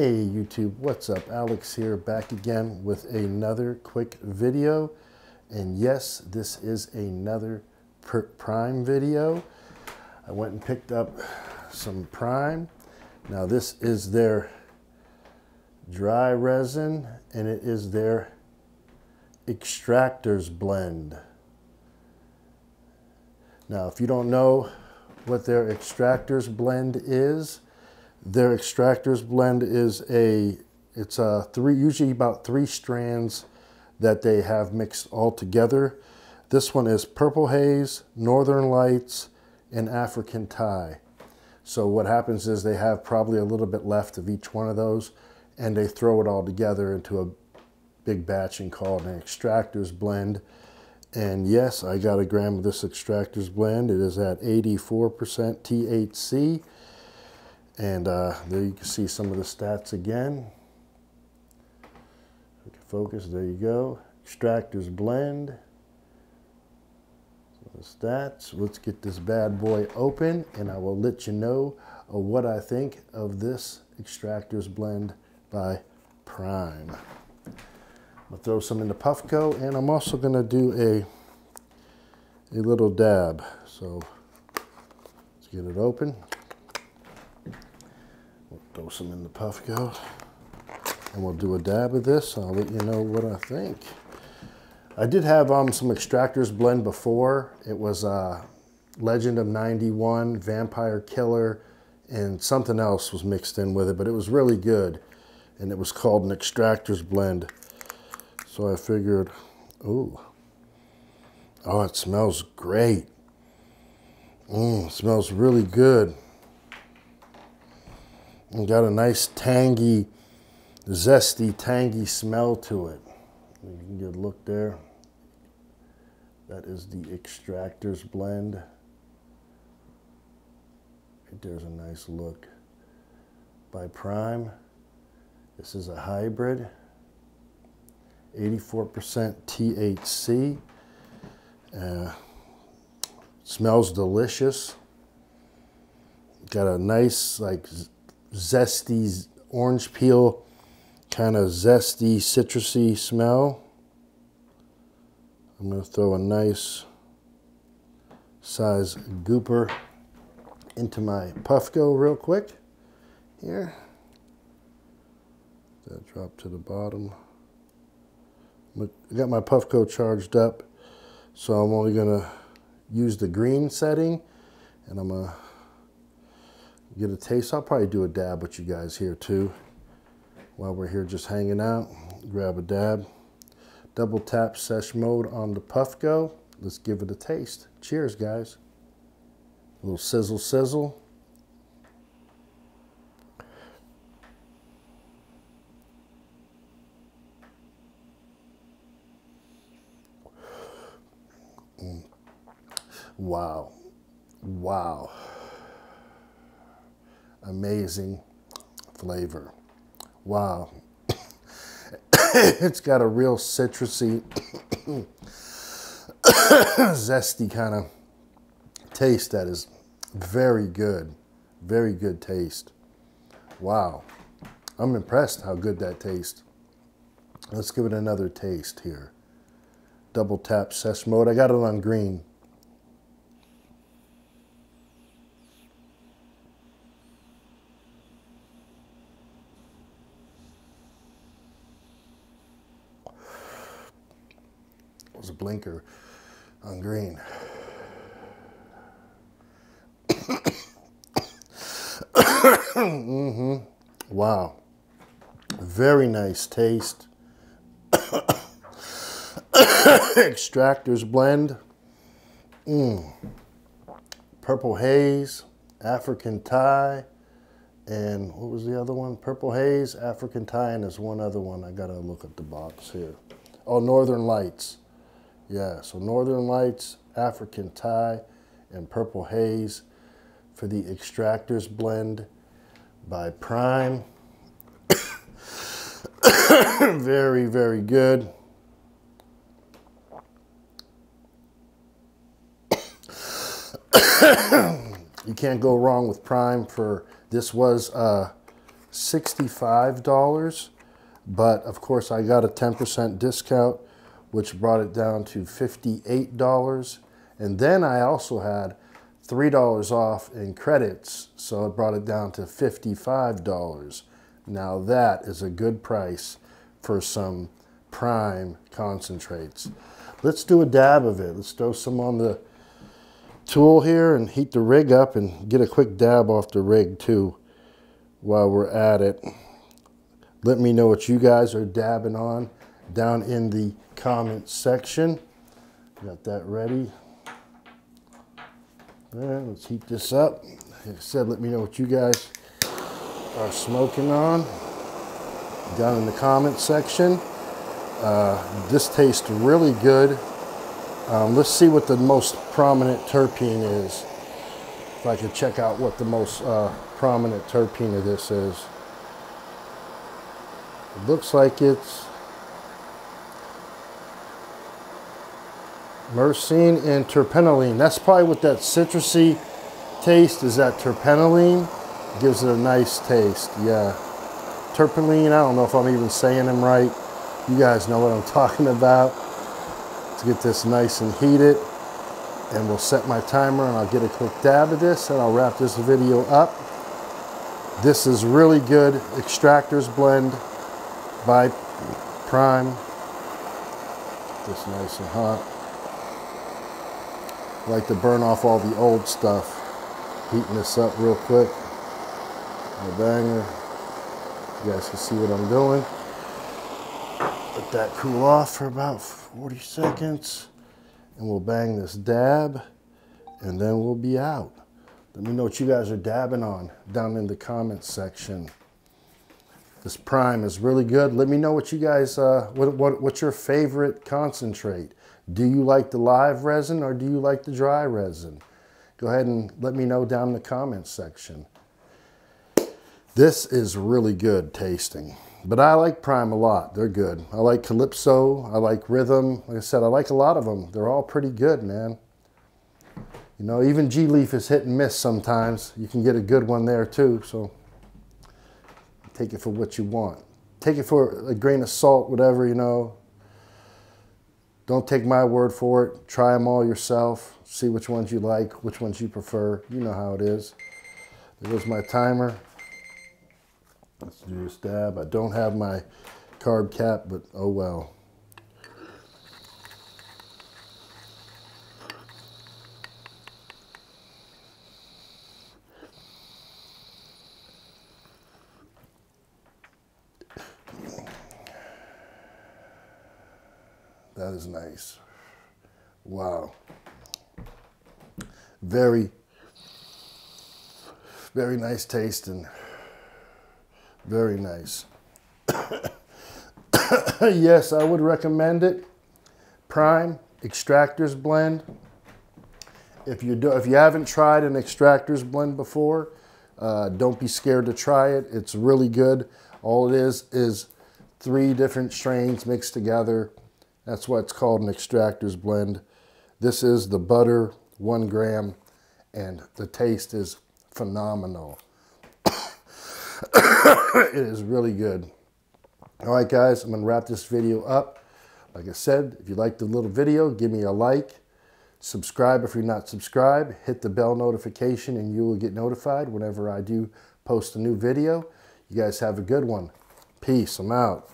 Hey YouTube, what's up? Alex here, back again with another quick video. And yes, this is another Prime video. I went and picked up some Prime. Now this is their dry resin and it is their extractors blend. Now if you don't know what their extractors blend is, their extractors blend is a, it's a three, usually about three strands that they have mixed all together. This one is Purple Haze, Northern Lights, and African Thai. So what happens is they have probably a little bit left of each one of those and they throw it all together into a big batch and call it an extractors blend. And yes, I got a gram of this extractors blend. It is at 84% THC. And uh, there you can see some of the stats again. Focus, there you go. Extractors blend. the stats. Let's get this bad boy open and I will let you know what I think of this extractors blend by Prime. I'm gonna throw some in the Puffco and I'm also gonna do a, a little dab. So let's get it open. Throw some in the puff Puffco. And we'll do a dab of this. I'll let you know what I think. I did have um, some extractors blend before. It was uh, Legend of 91, Vampire Killer, and something else was mixed in with it, but it was really good. And it was called an extractors blend. So I figured, ooh, oh, it smells great. Mmm, smells really good. And got a nice tangy, zesty, tangy smell to it. You can get a look there. That is the Extractors blend. There's a nice look. By Prime. This is a hybrid. 84% THC. Uh, smells delicious. Got a nice like zesty orange peel, kind of zesty, citrusy smell. I'm going to throw a nice size gooper into my Puffco real quick here. That drop to the bottom. I got my Puffco charged up, so I'm only going to use the green setting, and I'm going to get a taste. I'll probably do a dab with you guys here too. While we're here just hanging out, grab a dab. Double tap sesh mode on the Puffco. Let's give it a taste. Cheers, guys. A little sizzle sizzle. Wow. Wow amazing flavor. Wow. it's got a real citrusy, zesty kind of taste that is very good. Very good taste. Wow. I'm impressed how good that tastes. Let's give it another taste here. Double tap sesh mode. I got it on green. Was a blinker on green. mm-hmm. Wow. Very nice taste. Extractors blend. Mm. Purple haze, African Thai, and what was the other one? Purple haze, African Thai, and there's one other one. I gotta look at the box here. Oh, Northern Lights. Yeah, so Northern Lights, African Thai, and Purple Haze for the Extractors blend by Prime. very, very good. you can't go wrong with Prime for this was uh, $65, but of course I got a 10% discount, which brought it down to $58. And then I also had $3 off in credits, so it brought it down to $55. Now that is a good price for some prime concentrates. Let's do a dab of it. Let's throw some on the tool here and heat the rig up and get a quick dab off the rig too while we're at it. Let me know what you guys are dabbing on down in the comment section. Got that ready. All right, let's heat this up. Like I said, let me know what you guys are smoking on down in the comment section. Uh, this tastes really good. Um, let's see what the most prominent terpene is. If I could check out what the most uh, prominent terpene of this is. It looks like it's myrcene and terpenylene. That's probably what that citrusy taste is that terpenylene. Gives it a nice taste, yeah. Terpenylene, I don't know if I'm even saying them right. You guys know what I'm talking about. Let's get this nice and heated and we'll set my timer and I'll get a quick dab of this and I'll wrap this video up. This is really good extractors blend by Prime. This nice and hot. Like to burn off all the old stuff. Heating this up real quick. A banger. You guys can see what I'm doing. Let that cool off for about 40 seconds. And we'll bang this dab. And then we'll be out. Let me know what you guys are dabbing on down in the comments section. This prime is really good. Let me know what you guys, uh, what, what, what's your favorite concentrate? Do you like the live resin or do you like the dry resin? Go ahead and let me know down in the comments section. This is really good tasting. But I like Prime a lot. They're good. I like Calypso. I like Rythm. Like I said, I like a lot of them. They're all pretty good, man. You know, even G Leaf is hit and miss sometimes. You can get a good one there too. So take it for what you want. Take it for a grain of salt, whatever, you know. Don't take my word for it. Try them all yourself. See which ones you like, which ones you prefer. You know how it is. There goes my timer. Let's do a stab. I don't have my carb cap, but oh well. That is nice. Wow. Very, very nice taste and very nice. yes, I would recommend it. Prime Extractors Blend. If you, do, if you haven't tried an Extractors Blend before, uh, don't be scared to try it. It's really good. All it is is three different strains mixed together that's why it's called an extractor's blend. This is the badder, one gram, and the taste is phenomenal. it is really good. All right, guys, I'm gonna wrap this video up. Like I said, if you liked the little video, give me a like. Subscribe if you're not subscribed. Hit the bell notification and you will get notified whenever I do post a new video. You guys have a good one. Peace. I'm out.